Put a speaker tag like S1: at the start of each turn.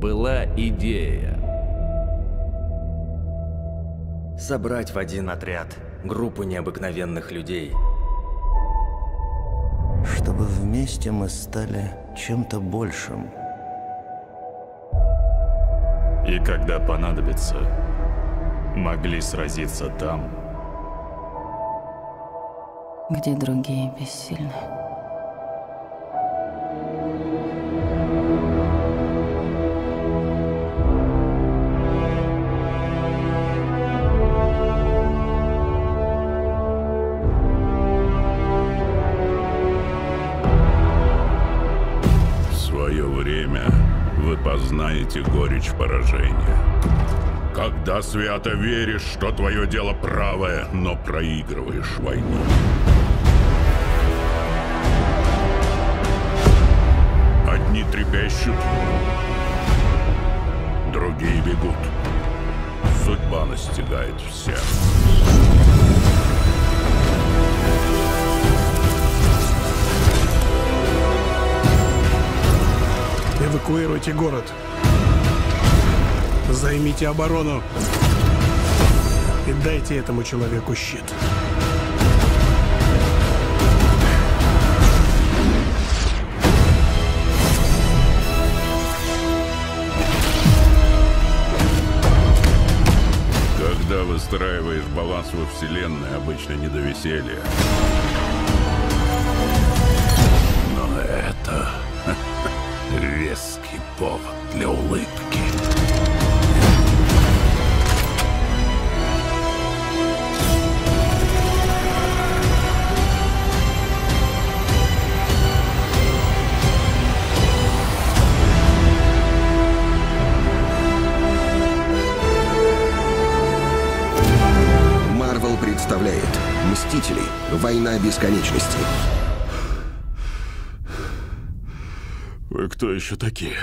S1: была идея.
S2: Собрать в один отряд группу необыкновенных людей.
S3: Чтобы вместе мы стали чем-то большим.
S4: И когда понадобится, могли сразиться там,
S5: где другие бессильны.
S6: Свое время вы познаете горечь поражения. Когда свято веришь, что твое дело правое, но проигрываешь войну. Одни трепещут, другие бегут. Судьба настигает всех.
S7: Эвакуируйте город. Займите оборону. И дайте этому человеку щит.
S6: Когда выстраиваешь баланс во Вселенной, обычно не до веселья. Но это повод для улыбки.
S8: Марвел представляет Мстители. Война бесконечности.
S4: Вы кто еще такие?